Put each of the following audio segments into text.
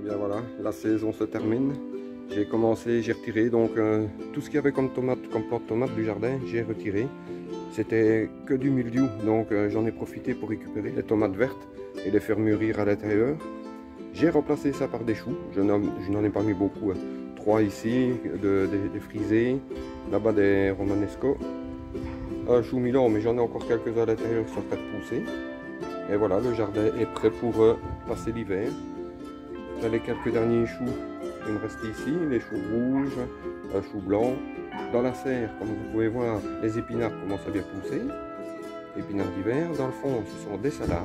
Et bien voilà, la saison se termine. J'ai commencé, j'ai retiré donc euh, tout ce qu'il y avait comme tomate, comme plante tomate du jardin, j'ai retiré. C'était que du mildiou, donc euh, j'en ai profité pour récupérer les tomates vertes et les faire mûrir à l'intérieur. J'ai remplacé ça par des choux, je n'en ai pas mis beaucoup. Hein. Trois ici, des frisés, là-bas des romanesco. Un chou Milan, mais j'en ai encore quelques-uns à l'intérieur qui sont de pousser. Et voilà, le jardin est prêt pour euh, passer l'hiver. Les quelques derniers choux qui me restent ici, les choux rouges, un chou blanc. Dans la serre, comme vous pouvez voir, les épinards commencent à bien pousser. Épinards d'hiver. Dans le fond, ce sont des salades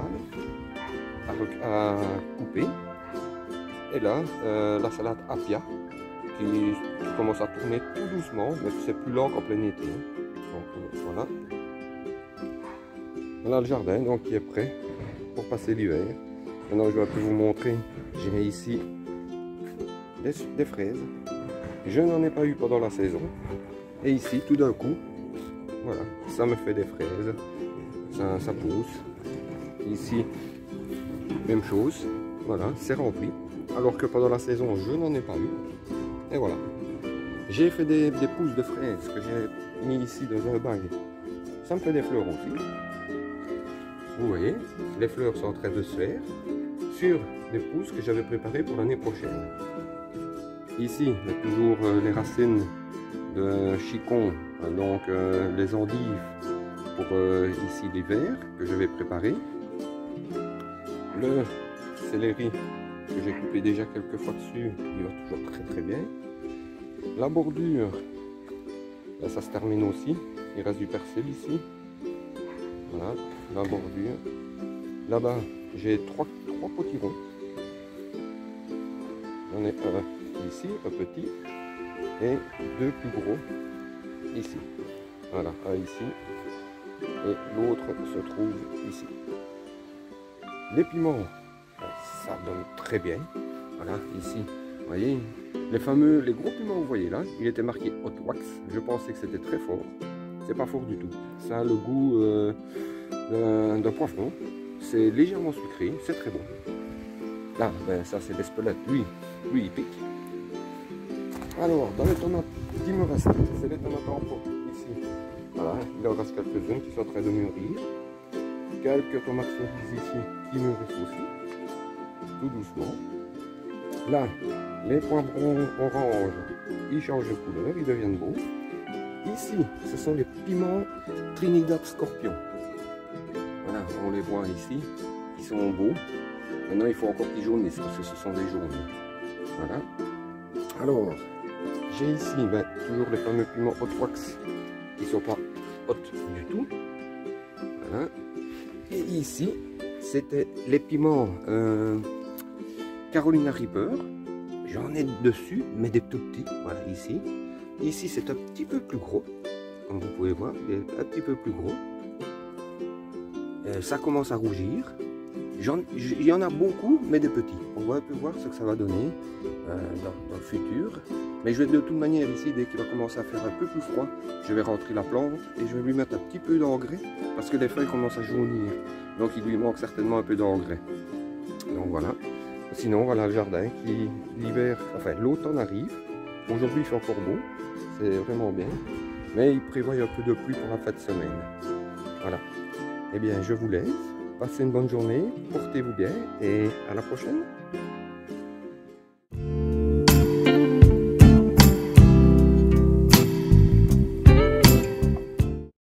à, couper. Et là, euh, la salade apia qui, commence à tourner tout doucement, mais c'est plus lent qu'en plein été. Donc euh, voilà. Voilà le jardin donc qui est prêt pour passer l'hiver. Maintenant je vais vous montrer, j'ai ici des, fraises. Je n'en ai pas eu pendant la saison. Et ici tout d'un coup, voilà, ça me fait des fraises. Ça, pousse. Ici, même chose. Voilà, c'est rempli. Alors que pendant la saison, je n'en ai pas eu. Et voilà. J'ai fait des, des, pousses de fraises que j'ai mis ici dans un bac. Ça me fait des fleurs aussi. Vous voyez, les fleurs sont en train de se faire sur les pousses que j'avais préparées pour l'année prochaine. Ici, toujours euh, les racines de chicon, euh, donc euh, les endives pour ici l'hiver que je vais préparer. Le céleri que j'ai coupé déjà quelques fois dessus, il va toujours très très bien. La bordure, ben, ça se termine aussi. Il reste du persil ici. Voilà, la bordure. Là-bas, j'ai trois, trois potirons. J'en ai un ici, un petit, et deux plus gros ici. Voilà, un ici, et l'autre se trouve ici. Les piments, ça donne très bien. Voilà, ici, vous voyez, les fameux, les gros piments, vous voyez là, il était marqué hot wax. Je pensais que c'était très fort. C'est pas fort du tout. Ça a le goût euh, d'un poivron. C'est légèrement sucré, c'est très bon. Là, ben, ça c'est l'espelette. Lui, lui il pique. Alors, dans les tomates qui me restent, c'est les tomates en pot ici. Voilà, il en reste quelques-unes qui sont en train de mûrir. Quelques tomates cerises ici qui mûrissent aussi, tout doucement. Là, les poivrons orange, ils changent de couleur, ils deviennent beaux. Ici, ce sont les piments Trinidad Scorpion. On les voit ici. Ils sont beaux. Maintenant, il faut encore qu'ils jaunissent parce que ce sont des jaunes. Voilà. Alors, j'ai ici ben, toujours les fameux piments hot wax qui ne sont pas hot du tout. Voilà. Et ici, c'était les piments euh, Carolina Reaper. J'en ai dessus, mais des tout petits. Voilà, ici. Ici, c'est un petit peu plus gros. Comme vous pouvez voir, il est un petit peu plus gros. Euh, ça commence à rougir. Il y en a beaucoup, mais des petits. On va un peu voir ce que ça va donner euh, dans, le futur. Mais je vais de toute manière ici, dès qu'il va commencer à faire un peu plus froid, je vais rentrer la plante et je vais lui mettre un petit peu d'engrais parce que les feuilles commencent à jaunir. Donc il lui manque certainement un peu d'engrais. Donc voilà. Sinon, voilà le jardin qui, l'hiver, enfin l'automne arrive. Aujourd'hui, il fait encore beau. C'est vraiment bien. Mais il prévoit un peu de pluie pour la fin de semaine. Voilà. Eh bien, je vous laisse. Passez une bonne journée. Portez-vous bien et à la prochaine.